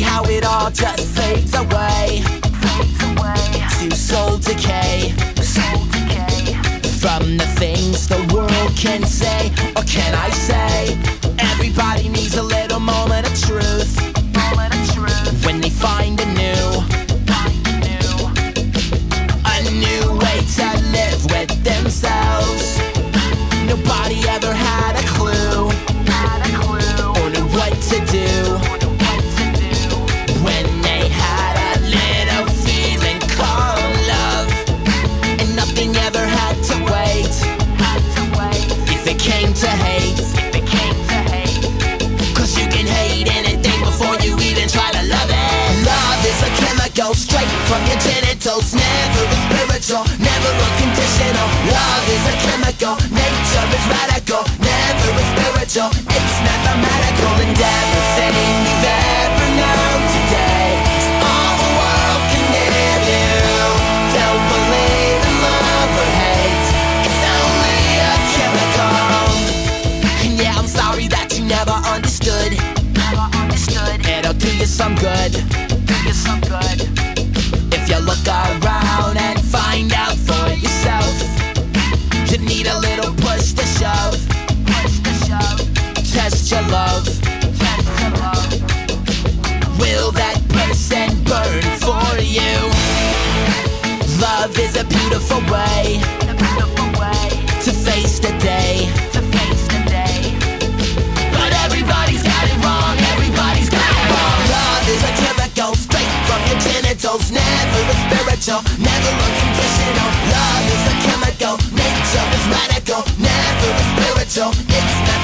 how it all just fades away. To soul decay. From the things the world can say, or can I say? From your genitals, never a spiritual, never unconditional. Love is a chemical, nature is radical, never a spiritual, it's mathematical and everything you've ever known today. is all the world can give you. Don't believe in love or hate, it's only a chemical. And yeah, I'm sorry that you never understood. It'll do you some good. That person burn for you? Love is a beautiful way to face the day. But everybody's got it wrong, everybody's got it wrong. Love is a chemical straight from your genitals, never a spiritual, never unconditional. Love is a chemical, nature is radical, never a spiritual. It's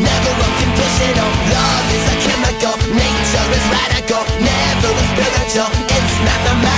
never unconditional. Love is a chemical, nature is radical, never a spiritual. It's mathematical.